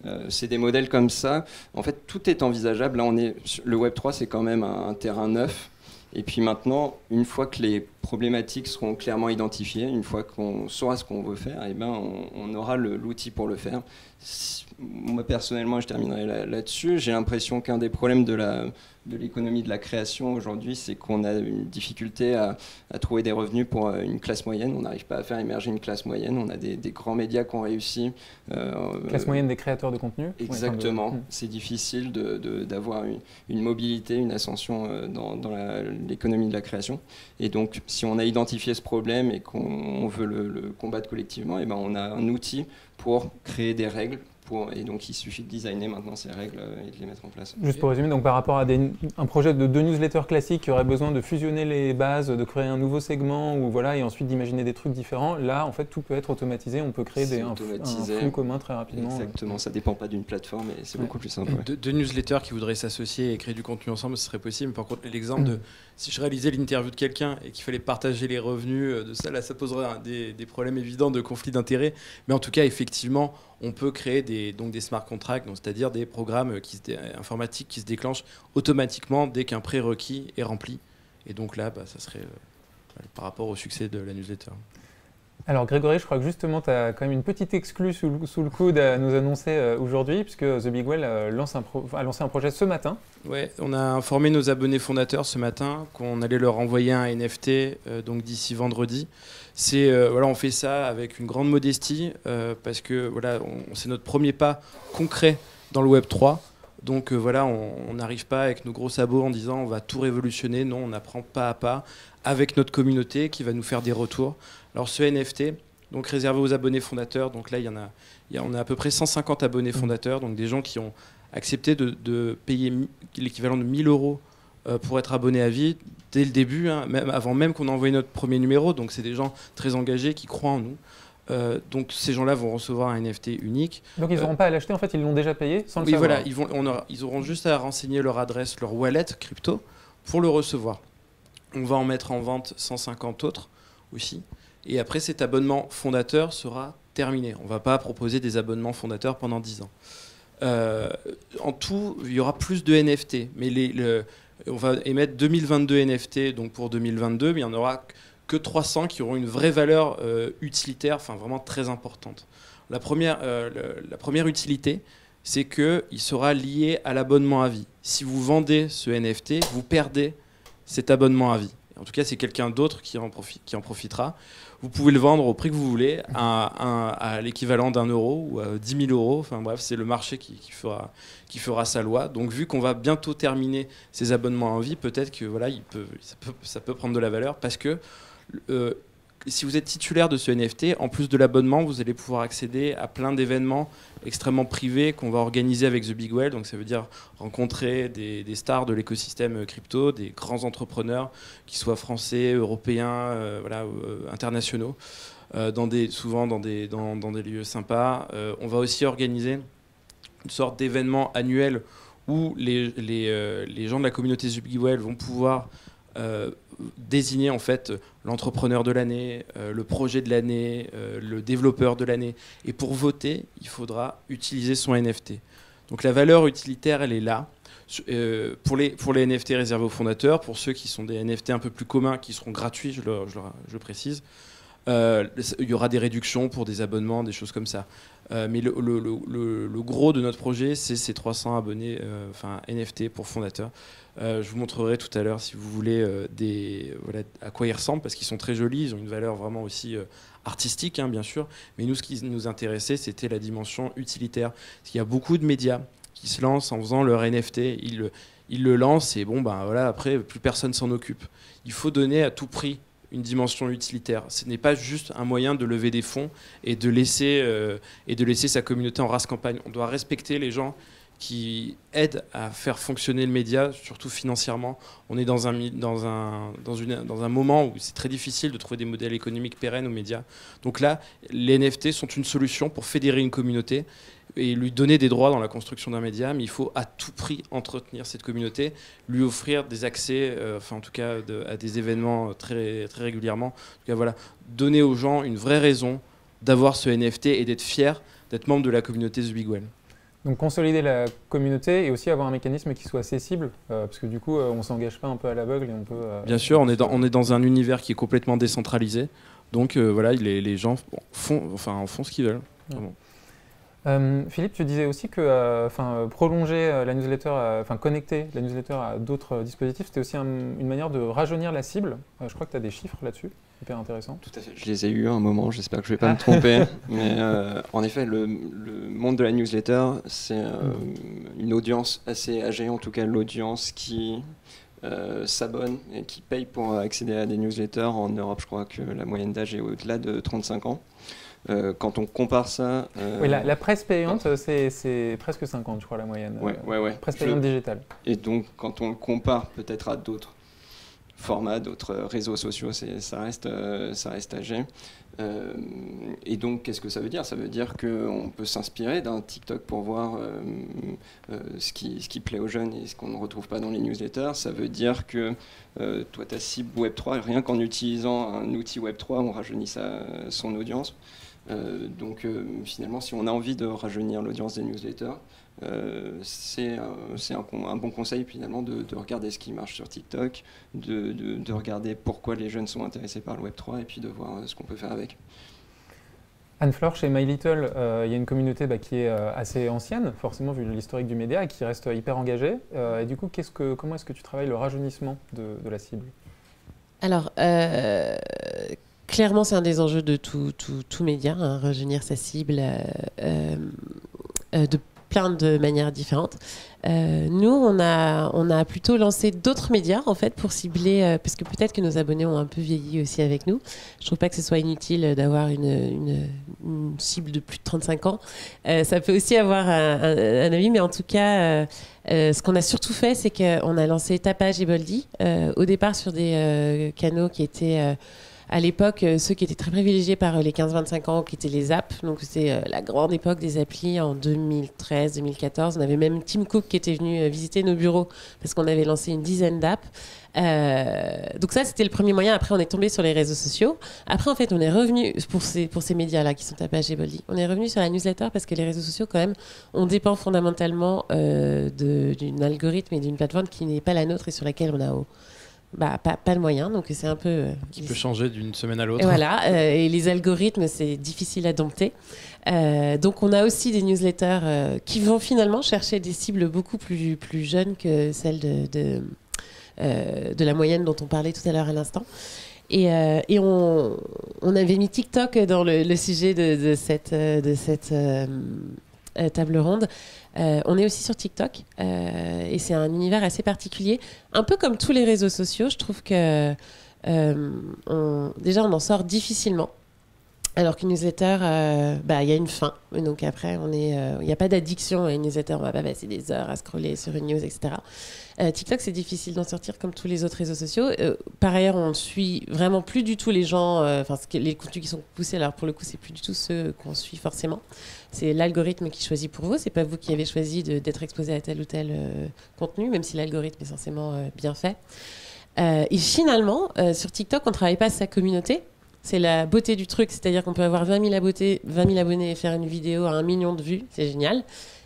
Euh, c'est des modèles comme ça. En fait, tout est envisageable. Là, on est, le Web 3, c'est quand même un, terrain neuf. Et puis maintenant, une fois que les problématiques seront clairement identifiées, une fois qu'on saura ce qu'on veut faire, eh ben, on, on aura l'outil pour le faire. Moi, personnellement, je terminerai là-dessus. J'ai l'impression qu'un des problèmes de la, de l'économie de la création aujourd'hui, c'est qu'on a une difficulté à, trouver des revenus pour euh, une classe moyenne. On n'arrive pas à faire émerger une classe moyenne. On a des, grands médias qui ont réussi. Euh, classe moyenne des créateurs de contenu Exactement. Hmm. C'est difficile d'avoir une, mobilité, une ascension euh, dans, l'économie de la création. Et donc, si on a identifié ce problème et qu'on veut le, combattre collectivement, et eh ben on a un outil pour créer des règles et donc il suffit de designer maintenant ces règles euh, et de les mettre en place. Juste pour résumer, donc par rapport à un projet de deux newsletters classiques qui aurait besoin de fusionner les bases, de créer un nouveau segment ou voilà, et ensuite d'imaginer des trucs différents, là en fait tout peut être automatisé, on peut créer des, un, flux commun très rapidement. Exactement, ça dépend pas d'une plateforme et c'est beaucoup plus simple. Deux, newsletters qui voudraient s'associer et créer du contenu ensemble, ce serait possible. Par contre, l'exemple de si je réalisais l'interview de quelqu'un et qu'il fallait partager les revenus euh, de ça, là ça poserait des, des problèmes évidents de conflit d'intérêts. Mais en tout cas, effectivement, on peut créer des, donc des smart contracts, c'est-à-dire des programmes qui informatiques qui se déclenchent automatiquement dès qu'un prérequis est rempli. Et donc là, bah, ça serait euh, par rapport au succès de la newsletter. Alors Grégory, je crois que justement tu as quand même une petite exclue sous, le coude à nous annoncer euh, aujourd'hui, puisque The Big Well euh, lance un a lancé un projet ce matin. Ouais, on a informé nos abonnés fondateurs ce matin qu'on allait leur envoyer un NFT donc d'ici vendredi. C'est voilà, on fait ça avec une grande modestie parce que voilà, c'est notre premier pas concret dans le Web 3. Donc voilà, on n'arrive pas avec nos gros sabots en disant on va tout révolutionner. Non, on apprend pas à pas avec notre communauté qui va nous faire des retours. Alors ce NFT, donc réservé aux abonnés fondateurs, donc là il y en a, on a à peu près 150 abonnés fondateurs, donc des gens qui ont accepté de, payer l'équivalent de 1000 euros euh, pour être abonnés à vie dès le début, hein, même, avant même qu'on ait envoyé notre premier numéro. Donc c'est des gens très engagés qui croient en nous. Euh, donc ces gens-là vont recevoir un NFT unique. Donc ils n'auront euh, pas à l'acheter, en fait, ils l'ont déjà payé sans le oui, savoir. voilà, ils, vont, ils auront juste à renseigner leur adresse, leur wallet crypto pour le recevoir. On va en mettre en vente 150 autres aussi. Et après, cet abonnement fondateur sera terminé. On ne va pas proposer des abonnements fondateurs pendant 10 ans. Euh, en tout, il y aura plus de NFT. Mais les, on va émettre 2022 NFT donc pour 2022, mais il n'y en aura que 300 qui auront une vraie valeur euh, utilitaire, vraiment très importante. La première, euh, utilité, c'est qu'il sera lié à l'abonnement à vie. Si vous vendez ce NFT, vous perdez cet abonnement à vie. En tout cas, c'est quelqu'un d'autre qui en profitera. Vous pouvez le vendre au prix que vous voulez, à, l'équivalent d'un euro ou à 10 000 euros. Enfin bref, c'est le marché qui, fera, qui fera sa loi. Donc vu qu'on va bientôt terminer ces abonnements en vie, peut-être que voilà, il peut, ça peut prendre de la valeur parce que euh, si vous êtes titulaire de ce NFT, en plus de l'abonnement, vous allez pouvoir accéder à plein d'événements extrêmement privés qu'on va organiser avec The Big Well. Donc ça veut dire rencontrer des, stars de l'écosystème crypto, des grands entrepreneurs, qui soient français, européens, euh, voilà, euh, internationaux, euh, souvent dans des, lieux sympas. on va aussi organiser une sorte d'événement annuel où les, les, les, gens de la communauté The Big Well vont pouvoir désigner en fait l'entrepreneur de l'année, euh, le projet de l'année, euh, le développeur de l'année. Et pour voter, il faudra utiliser son NFT. Donc la valeur utilitaire, elle est là. Euh, pour, les, NFT réservés aux fondateurs, pour ceux qui sont des NFT un peu plus communs, qui seront gratuits, je je le précise, il y aura des réductions pour des abonnements, des choses comme ça. Mais le, gros de notre projet, c'est ces 300 abonnés, enfin NFT pour fondateurs. Euh, je vous montrerai tout à l'heure, si vous voulez, euh, à quoi ils ressemblent, parce qu'ils sont très jolis, ils ont une valeur vraiment aussi euh, artistique, hein, bien sûr. Mais nous, ce qui nous intéressait, c'était la dimension utilitaire. Parce qu'il y a beaucoup de médias qui se lancent en faisant leur NFT. Ils, ils le lancent et bon, ben voilà, après, plus personne s'en occupe. Il faut donner à tout prix une dimension utilitaire. Ce n'est pas juste un moyen de lever des fonds et de laisser, et de laisser sa communauté en race campagne. On doit respecter les gens qui aide à faire fonctionner le média, surtout financièrement. On est dans un, dans un moment où c'est très difficile de trouver des modèles économiques pérennes aux médias. Donc là, les NFT sont une solution pour fédérer une communauté et lui donner des droits dans la construction d'un média, mais il faut à tout prix entretenir cette communauté, lui offrir des accès, euh, enfin en tout cas à des événements très, très régulièrement. En tout cas, voilà, donner aux gens une vraie raison d'avoir ce NFT et d'être fier d'être membre de la communauté The Big Well. Donc consolider la communauté et aussi avoir un mécanisme qui soit accessible, euh, parce que du coup, euh, on ne s'engage pas un peu à l'aveugle et on peut... Euh, Bien sûr, on est, dans, on est dans un univers qui est complètement décentralisé, donc voilà, les, les gens font, enfin, font ce qu'ils veulent. Philippe, tu disais aussi que enfin, prolonger la newsletter, enfin connecter la newsletter à d'autres dispositifs, c'était aussi une manière de rajeunir la cible. je crois que tu as des chiffres là-dessus hyper intéressant. Tout à fait. Je les ai eus un moment, j'espère que je ne vais pas me ah. tromper. mais euh, en effet, le, monde de la newsletter, c'est euh, une audience assez âgée, en tout cas l'audience qui euh, s'abonne et qui paye pour accéder à des newsletters. En Europe, je crois que la moyenne d'âge est au-delà de 35 ans. Quand on compare ça. Oui, la, presse payante, c'est presque 50, je crois, la moyenne. Oui, ouais, ouais. Presse payante digitale. Et donc, quand on le compare peut-être à d'autres formats, d'autres réseaux sociaux, ça reste, euh, ça reste âgé. Euh, et donc, qu'est-ce que ça veut dire? Ça veut dire qu'on peut s'inspirer d'un TikTok pour voir euh, ce, qui, ce qui plaît aux jeunes et ce qu'on ne retrouve pas dans les newsletters. Ça veut dire que toi, ta cible Web3, rien qu'en utilisant un outil Web3, on rajeunit sa, son audience. Donc, finalement, si on a envie de rajeunir l'audience des newsletters, c'est un, un, bon conseil finalement de, regarder ce qui marche sur TikTok, de, de, regarder pourquoi les jeunes sont intéressés par le Web3 et puis de voir ce qu'on peut faire avec. Anne-Fleur, chez My Little, euh, il y a une communauté bah, qui est euh, assez ancienne, forcément vu l'historique du média, et qui reste hyper engagée. Euh, et du coup, que, comment est-ce que tu travailles le rajeunissement de, la cible? Alors, clairement, c'est un des enjeux de tout, tout, média, hein, rajeunir sa cible de plein de manières différentes. Euh, nous, on a, on a plutôt lancé d'autres médias en fait pour cibler, euh, parce que peut-être que nos abonnés ont un peu vieilli aussi avec nous. Je trouve pas que ce soit inutile d'avoir une, une, cible de plus de 35 ans. Euh, ça peut aussi avoir un, un, avis, mais en tout cas, ce qu'on a surtout fait, c'est qu'on a lancé Tapage et Boldy au départ sur des canaux qui étaient à l'époque, euh, ceux qui étaient très privilégiés par euh, les 15-25 ans, qui étaient les apps. Donc, c'est euh, la grande époque des applis en 2013-2014. On avait même Tim Cook qui était venu visiter nos bureaux parce qu'on avait lancé une dizaine d'apps. donc ça, c'était le premier moyen. Après, on est tombé sur les réseaux sociaux. Après, en fait, on est revenu pour ces, pour ces médias-là qui sont tapés et Boldy. On est revenu sur la newsletter parce que les réseaux sociaux, quand même, on dépend fondamentalement d'un algorithme et d'une plateforme qui n'est pas la nôtre et sur laquelle on a bah, pas, pas, le moyen, donc c'est un peu... Euh, qui peut changer d'une semaine à l'autre. Voilà, euh, et les algorithmes, c'est difficile à dompter. Euh, donc on a aussi des newsletters qui vont finalement chercher des cibles beaucoup plus, plus jeunes que celles de, de, de la moyenne dont on parlait tout à l'heure à l'instant. Et, et on, on, avait mis TikTok dans le, le sujet de, de, cette, de cette table ronde. Euh, on est aussi sur TikTok euh, et c'est un univers assez particulier. Un peu comme tous les réseaux sociaux, je trouve que euh, déjà on en sort difficilement. Alors qu'une newsletter, bah, il y a une fin. Donc après, il n'y a pas d'addiction à une newsletter. On va pas passer des heures à scroller sur une news, etc. Euh, TikTok, c'est difficile d'en sortir comme tous les autres réseaux sociaux. Euh, par ailleurs, on suit vraiment plus du tout les gens, euh, enfin, les contenus qui sont poussés. Alors, pour le coup, c'est plus du tout ceux qu'on suit forcément. C'est l'algorithme qui choisit pour vous. C'est pas vous qui avez choisi d'être exposé à tel ou tel contenu, même si l'algorithme est censément bien fait. et finalement, sur TikTok, on travaille pas sa communauté. C'est la beauté du truc, c'est-à-dire qu'on peut avoir 20 000, abonnés, 20 000 abonnés et faire une vidéo à un million de vues, c'est génial.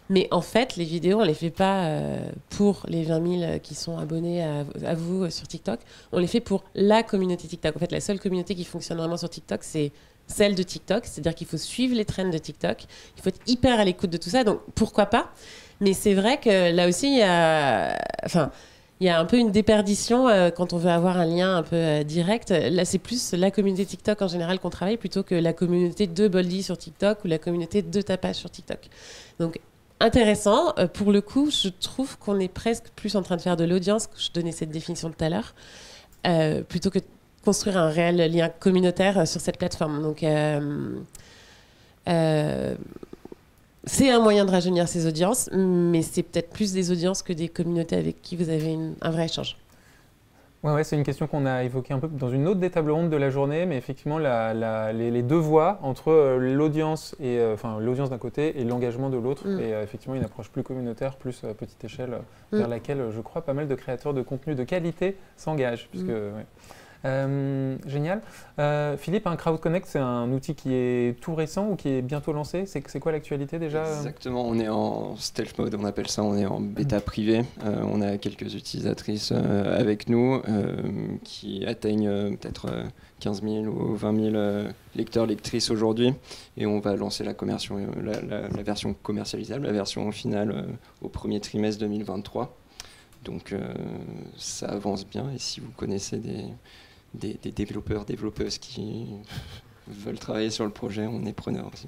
Mais en fait, les vidéos, on les fait pas euh, pour les 20 000 qui sont abonnés à, vous euh, sur TikTok. On les fait pour la communauté TikTok. En fait, la seule communauté qui fonctionne vraiment sur TikTok, c'est celle de TikTok. C'est-à-dire qu'il faut suivre les trends de TikTok. Il faut être hyper à l'écoute de tout ça. Donc, pourquoi pas? Mais c'est vrai que là aussi, il y a... Enfin, il y a un peu une déperdition euh, quand on veut avoir un lien un peu direct. Là, c'est plus la communauté TikTok en général qu'on travaille plutôt que la communauté de Boldy sur TikTok ou la communauté de Tapage sur TikTok. Donc, intéressant. Euh, pour le coup, je trouve qu'on est presque plus en train de faire de l'audience, je donnais cette définition tout à l'heure, euh, plutôt que de construire un réel lien communautaire euh, sur cette plateforme. Donc, c'est un moyen de rajeunir ses audiences, mais c'est peut-être plus des audiences que des communautés avec qui vous avez un vrai échange. Ouais, c'est une question qu'on a évoquée un peu dans une autre des tables rondes de la journée, mais effectivement, les, deux voies entre euh, l'audience et euh, enfin l'audience d'un côté et l'engagement de l'autre, mm. et euh, effectivement une approche plus communautaire, plus petite échelle, mm. vers laquelle je crois pas mal de créateurs de contenu de qualité s'engagent, puisque mm. Euh, génial. Euh, Philippe, un Crowd Connect, c'est un outil qui est tout récent ou qui est bientôt lancé? C'est quoi l'actualité déjà? Exactement, on est en stealth mode, on appelle ça, on est en bêta privé. Euh, on a quelques utilisatrices avec nous qui atteignent peut-être 15 000 ou 20 000 lecteurs, lectrices aujourd'hui. Et on va lancer la, la, la, version commercialisable, la version finale au premier trimestre 2023. Donc ça avance bien et si vous connaissez des, des, développeurs, développeuses qui veulent travailler sur le projet, on est preneur aussi.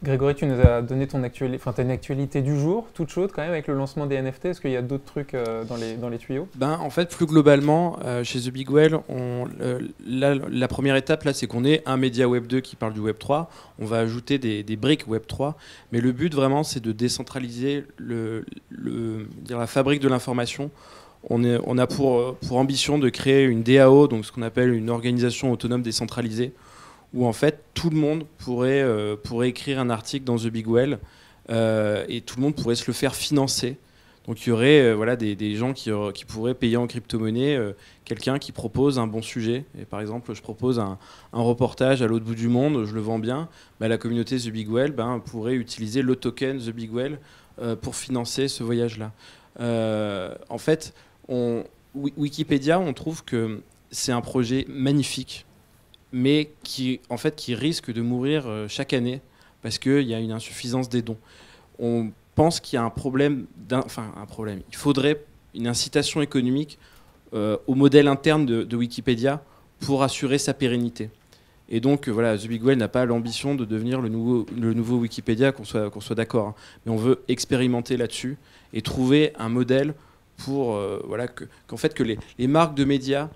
Grégory, tu nous as donné ton actualité, enfin, une actualité du jour, toute chaude quand même, avec le lancement des NFT. Est-ce qu'il y a d'autres trucs euh, dans, les, dans les tuyaux? Ben, En fait, plus globalement, euh, chez The Big Well, on, la, première étape, là, c'est qu'on est un média Web 2 qui parle du Web 3. On va ajouter des, des briques Web 3. Mais le but, vraiment, c'est de décentraliser le, le, dire, la fabrique de l'information on, a pour, ambition de créer une DAO, donc ce qu'on appelle une organisation autonome décentralisée, où en fait tout le monde pourrait, euh, écrire un article dans The Big Well euh, et tout le monde pourrait se le faire financer. Donc il y aurait euh, voilà, des, gens qui, pourraient payer en crypto-monnaie quelqu'un qui propose un bon sujet. Et par exemple, je propose un, reportage à l'autre bout du monde, je le vends bien. Bah, la communauté The Big Well ben, pourrait utiliser le token The Big Well pour financer ce voyage-là. en fait, on, Wikipédia, on trouve que c'est un projet magnifique, mais qui, en fait, qui risque de mourir chaque année parce qu'il y a une insuffisance des dons. On pense qu'il y a un problème, enfin un problème. Il faudrait une incitation économique au modèle interne de Wikipédia pour assurer sa pérennité. Et donc, euh, voilà, The Big n'a pas l'ambition de devenir le nouveau, le nouveau Wikipédia, qu'on soit, soit d'accord. Hein. Mais on veut expérimenter là-dessus et trouver un modèle pour euh, voilà, que, qu'en fait, que les, les, marques de médias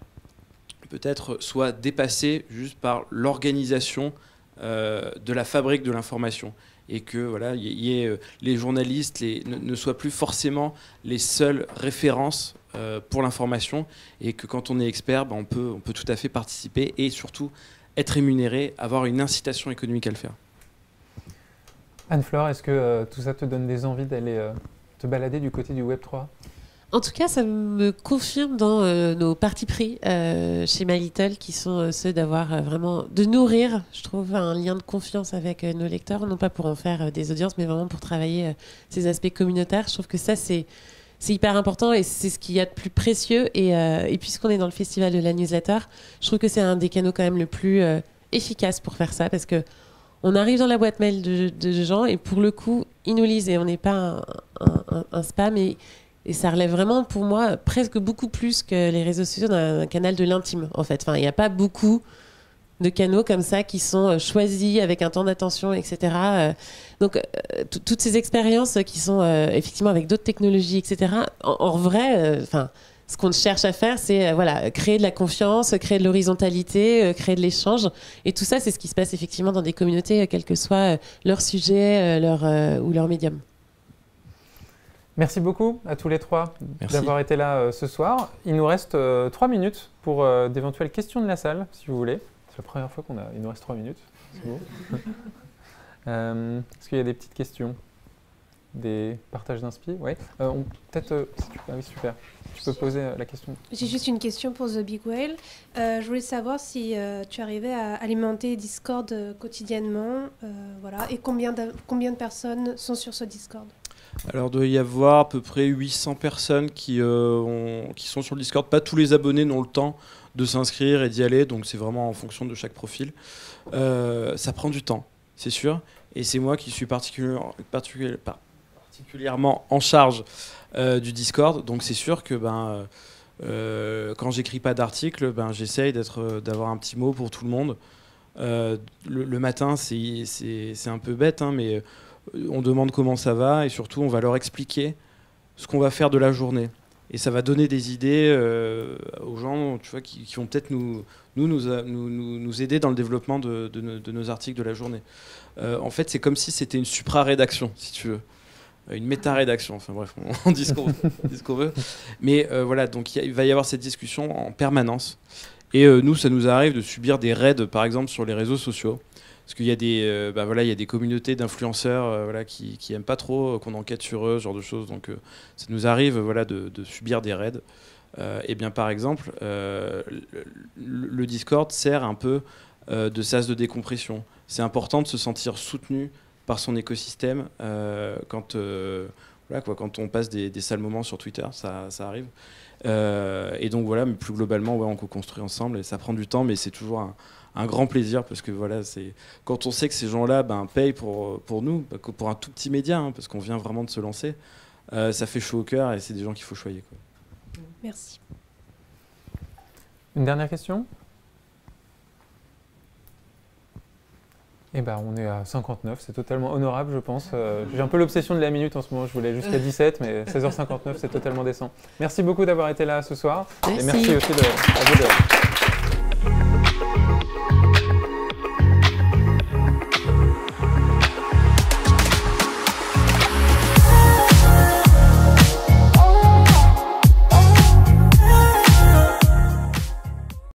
peut-être soient dépassées juste par l'organisation euh, de la fabrique de l'information. Et que voilà, y, ait, les journalistes les, ne, soient plus forcément les seules références pour l'information. Et que quand on est expert, ben, on, peut, on peut tout à fait participer et surtout être rémunéré, avoir une incitation économique à le faire. Anne-Fleur, est-ce que euh, tout ça te donne des envies d'aller euh, te balader du côté du Web 3 en tout cas, ça me confirme dans euh, nos partis pris chez My Little, qui sont ceux d'avoir vraiment, de nourrir, je trouve, un lien de confiance avec nos lecteurs, non pas pour en faire des audiences, mais vraiment pour travailler ces aspects communautaires. Je trouve que ça, c'est hyper important et c'est ce qu'il y a de plus précieux. Et, euh, puisqu'on est dans le festival de la newsletter, je trouve que c'est un des canaux quand même le plus euh, efficace pour faire ça parce que on arrive dans la boîte mail de, gens et pour le coup, ils nous lisent et on n'est pas un, spam et, et, ça relève vraiment pour moi presque beaucoup plus que les réseaux sociaux d'un canal de l'intime en fait. Enfin, il n'y a pas beaucoup de canaux comme ça qui sont euh, choisis avec un temps d'attention, etc. Euh, donc, euh, toutes ces expériences qui sont effectivement avec d'autres technologies, etc. En, vrai, enfin ce qu'on cherche à faire, c'est voilà, créer de la confiance, créer de l'horizontalité, créer de l'échange. Et tout ça, c'est ce qui se passe effectivement dans des communautés, quel que soit leur sujet leur, ou leur médium. Merci beaucoup à tous les trois d'avoir été là ce soir. Il nous reste trois minutes pour d'éventuelles questions de la salle, si vous voulez. C'est la première fois qu'on a. Il nous reste trois minutes. C'est beau. Euh, est-ce qu'il y a des petites questions? Des partages d'inspi? Oui. Euh, peut-être. Euh, ah oui, super. Tu peux poser la question. J'ai juste une question pour The Big Whale. je voulais savoir si tu arrivais à alimenter Discord quotidiennement. voilà. Et combien de, combien de personnes sont sur ce Discord? Alors, il doit y avoir à peu près 800 personnes qui, qui sont sur le Discord. Pas tous les abonnés n'ont le temps de s'inscrire et d'y aller. Donc c'est vraiment en fonction de chaque profil. Euh, ça prend du temps, c'est sûr. Et c'est moi qui suis particulièrement en charge euh, du Discord. Donc c'est sûr que ben, euh, quand j'écris pas d'article, ben, j'essaye d'avoir un petit mot pour tout le monde. Le, matin, c'est un peu bête, hein, mais on demande comment ça va et surtout on va leur expliquer ce qu'on va faire de la journée et ça va donner des idées euh, aux gens tu vois, qui, vont peut-être nous nous, nous, nous, aider dans le développement de, de, nos articles de la journée. Euh, en fait, c'est comme si c'était une supra-rédaction, si tu veux. Euh, une méta-rédaction, enfin bref, on, dit ce qu'on veut. Mais voilà, donc il va y avoir cette discussion en permanence. Et nous, ça nous arrive de subir des raids, par exemple, sur les réseaux sociaux. Parce qu'il y a des, euh, bah voilà, il y a des communautés d'influenceurs euh, voilà, qui, qui aiment pas trop euh, qu'on enquête sur eux, ce genre de choses. Donc ça nous arrive voilà, de, subir des raids. et bien par exemple, le, Discord sert un peu de sas de décompression. C'est important de se sentir soutenu par son écosystème quand, voilà, quoi, quand on passe des, des, sales moments sur Twitter, ça, ça arrive. et donc voilà, mais plus globalement, ouais, on co-construit ensemble et ça prend du temps, mais c'est toujours un, un grand plaisir parce que voilà, c'est quand on sait que ces gens-là ben, payent pour, pour nous, bah, pour un tout petit média, hein, parce qu'on vient vraiment de se lancer, euh, ça fait chaud au cœur et c'est des gens qu'il faut choyer. Quoi. Merci. Une dernière question? Eh ben, on est à 59, c'est totalement honorable, je pense. Euh, j'ai un peu l'obsession de la minute en ce moment, je voulais jusqu'à 17, mais 16h59, c'est totalement décent. Merci beaucoup d'avoir été là ce soir. Merci. Et merci aussi de, à vous de...